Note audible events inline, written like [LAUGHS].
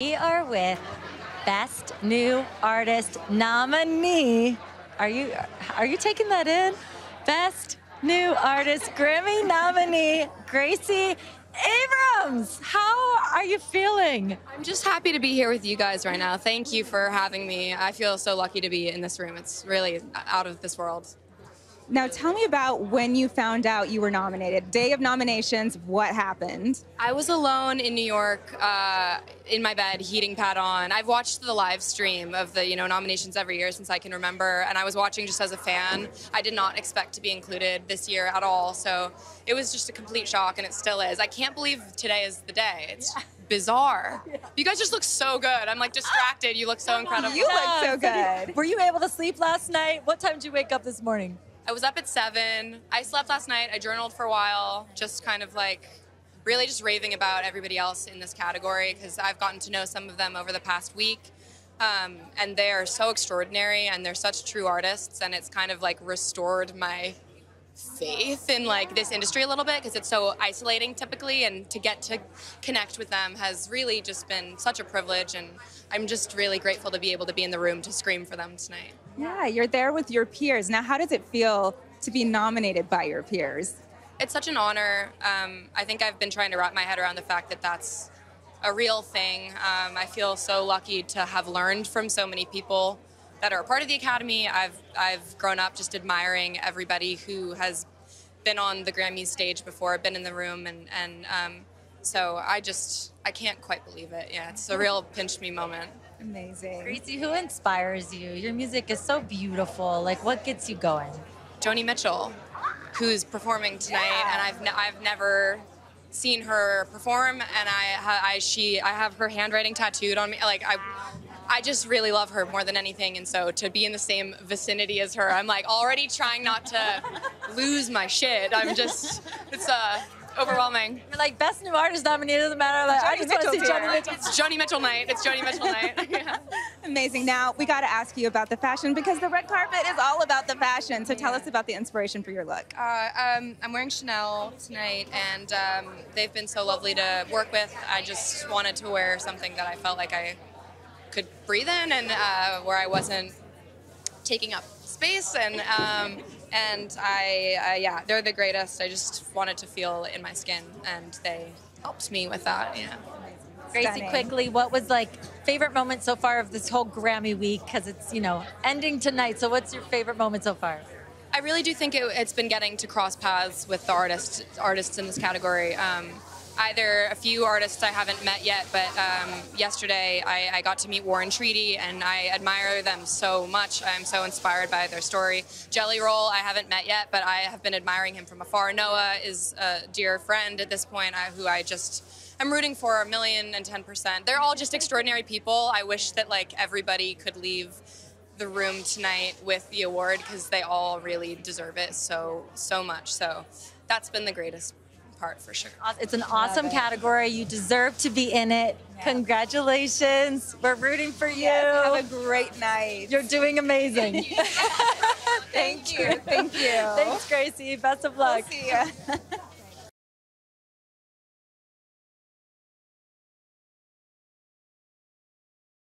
We are with Best New Artist nominee. Are you are you taking that in? Best New Artist Grammy nominee Gracie Abrams. How are you feeling? I'm just happy to be here with you guys right now. Thank you for having me. I feel so lucky to be in this room. It's really out of this world. Now, tell me about when you found out you were nominated. Day of nominations, what happened? I was alone in New York, uh, in my bed, heating pad on. I've watched the live stream of the you know nominations every year since I can remember, and I was watching just as a fan. I did not expect to be included this year at all, so it was just a complete shock, and it still is. I can't believe today is the day. It's yeah. bizarre. [LAUGHS] Yeah. You guys just look so good. I'm like distracted. You look so incredible. You look so good. Were you able to sleep last night? What time did you wake up this morning? I was up at seven. I slept last night. I journaled for a while, just kind of like really just raving about everybody else in this category because I've gotten to know some of them over the past week. Um, and they are so extraordinary and they're such true artists and it's kind of like restored my faith in like this industry a little bit because it's so isolating typically and to get to connect with them has really just been such a privilege and i'm just really grateful to be able to be in the room to scream for them tonight. Yeah you're there with your peers. Now how does it feel to be nominated by your peers? It's such an honor. Um, i think i've been trying to wrap my head around the fact that that's a real thing. Um, i feel so lucky to have learned from so many people that are a part of the academy. I've I've grown up just admiring everybody who has been on the Grammy stage before, been in the room, and and um, so I just I can't quite believe it. Yeah, it's a real pinch me moment. Amazing. Gracie, who inspires you? Your music is so beautiful. Like, what gets you going? Joni Mitchell, who's performing tonight, yeah. and I've ne- I've never seen her perform, and I, I she I have her handwriting tattooed on me. Like I I just really love her more than anything, and so to be in the same vicinity as her, I'm like already trying not to lose my shit. I'm just, it's uh, overwhelming. You're like best new artist nominated doesn't matter. Like, I just want to see Joni Mitchell. It's Joni Mitchell night. It's Joni Mitchell night. [LAUGHS] [LAUGHS] yeah. Amazing. Now we got to ask you about the fashion because the red carpet is all about the fashion. So tell us about the inspiration for your look. Uh, um, I'm wearing Chanel tonight, and um, they've been so lovely to work with. I just wanted to wear something that I felt like I could breathe in and uh, where I wasn't taking up space and um, and I uh, yeah they're the greatest. I just wanted to feel in my skin and they helped me with that. Yeah. Gracie, quickly, what was like favorite moment so far of this whole Grammy week? Because it's you know ending tonight. So what's your favorite moment so far? I really do think it, has been getting to cross paths with the artists artists in this category. Um, either a few artists I haven't met yet, but um, yesterday I, I, got to meet War and Treaty, and I admire them so much. I'm so inspired by their story. Jelly Roll I haven't met yet, but I have been admiring him from afar. Noah is a dear friend at this point, I, who I just am rooting for a million and ten percent. They're all just extraordinary people. I wish that like everybody could leave the room tonight with the award because they all really deserve it so so much. So that's been the greatest part for sure. It's an awesome it. category. You deserve to be in it. Yeah. Congratulations. We're rooting for you. Yes, have a great night. You're doing amazing. [LAUGHS] [LAUGHS] Thank you. Thank you. Thanks, Gracie. Best of luck. We'll see you. [LAUGHS]